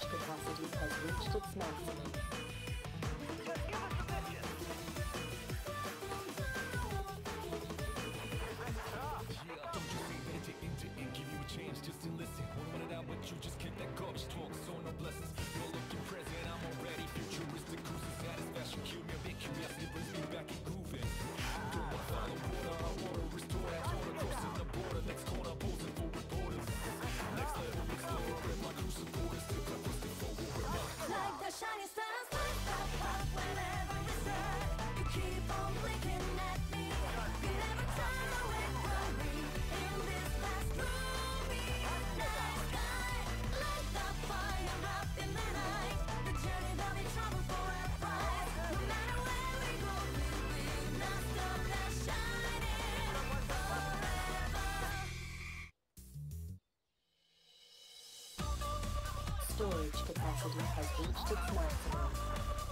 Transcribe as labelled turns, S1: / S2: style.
S1: capacity has reached its maximum.
S2: shiny star.
S1: storage capacity has reached its maximum.